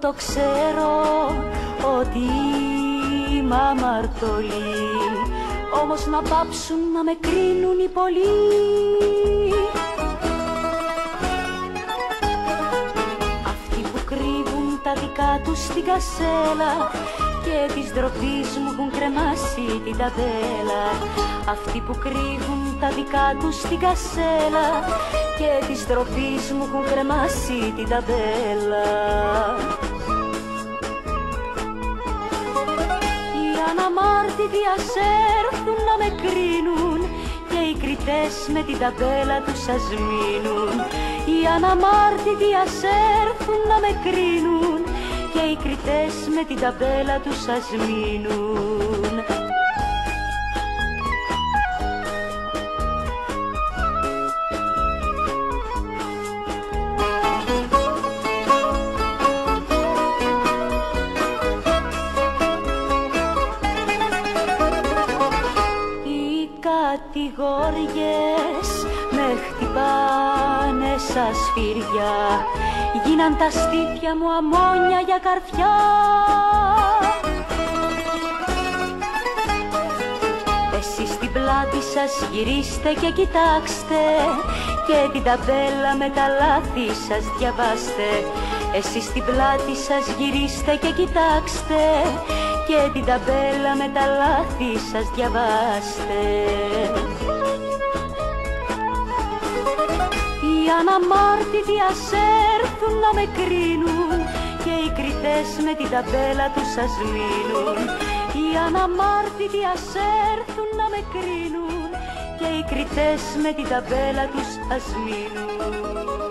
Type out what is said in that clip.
το ξέρω ότι είμαι αμαρτωλή. Όμως να πάψουν να με κρίνουν οι πολλοί. Αυτοί που κρύβουν τα δικά τους στην κασέλα και της ντροπής μου έχουν κρεμάσει την ταμπέλα Αυτοί που κρύβουν τα δικά τους στην κασέλα και της ντροπής μου έχουν κρεμάσει την ταμπέλα Οι αναμάρτητοι ας έρθουν να με κρίνουν και οι κριτές με την ταμπέλα τους ας μείνουν Οι αναμάρτητοι ας έρθουν να με κρίνουν και οι κριτές με την ταμπέλα τους ας μείνουν. Κατηγόριες με χτυπάνε σαν σφυριά. Γίναν τα στήθια μου αμόνια για καρφιά Εσείς στην πλάτη σας γυρίστε και κοιτάξτε και την ταμπέλα με τα λάθη σας διαβάστε. Εσείς στην πλάτη σας γυρίστε και κοιτάξτε και την ταμπέλα με τα λάθη σας διαβάστε Οι αναμάρτητοι ας έρθουν να με κρίνουν και οι κριτές με την ταμπέλα τους ας μείνουν. Οι αναμάρτητοι ας έρθουν να με κρίνουν και οι κριτές με την ταμπέλα τους ας μείνουν.